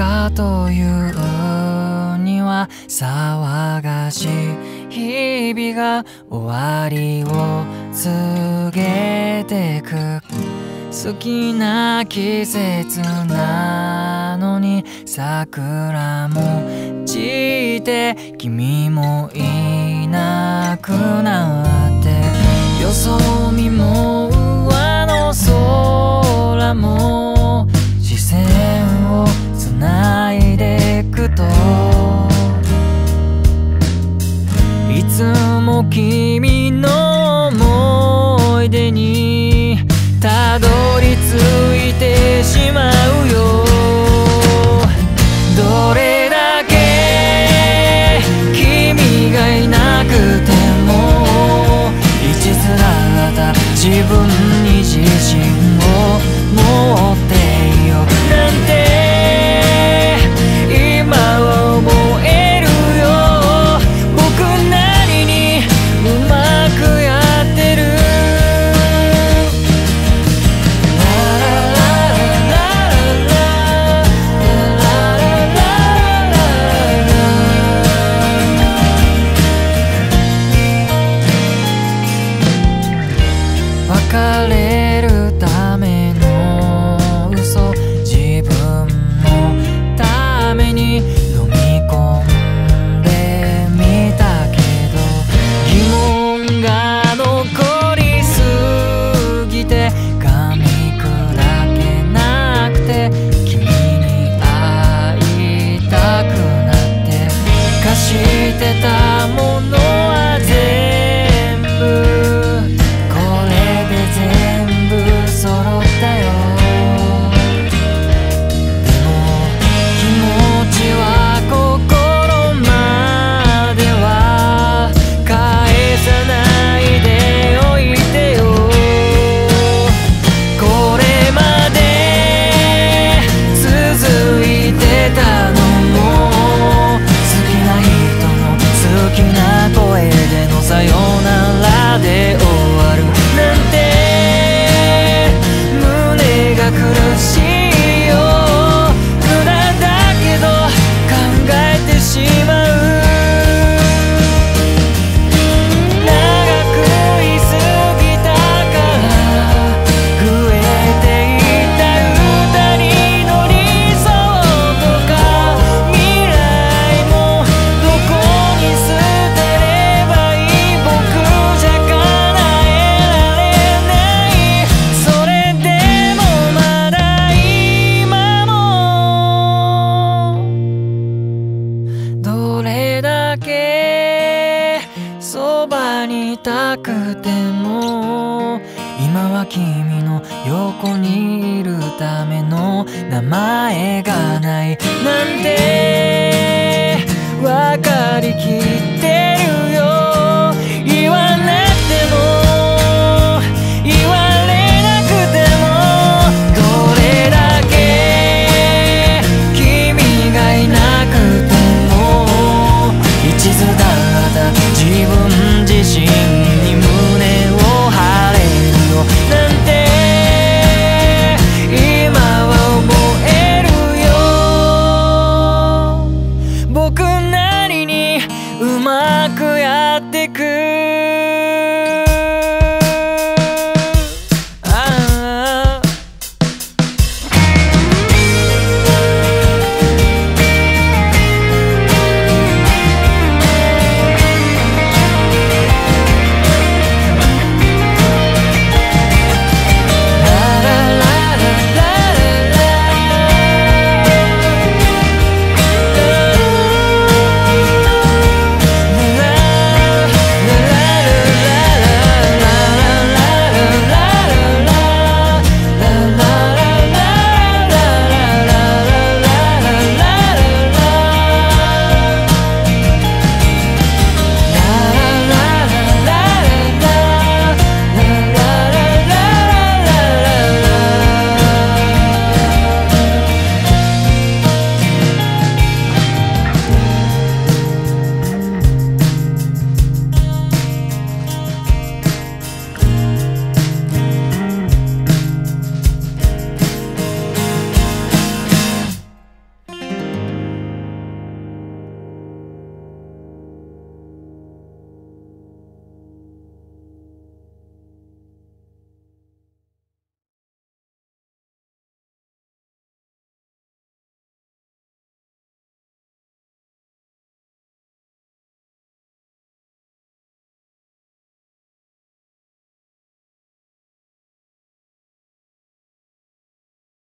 かというには騒がしい日々が終わりを告げてく好きな季節なのに桜も散って君もいなくなってよそ見も上の空も視線你不能くても今は君の横にいるための名前がないなんて分かりきってるよ。言わなくても言われなくてもどれだけ君がいなくても一途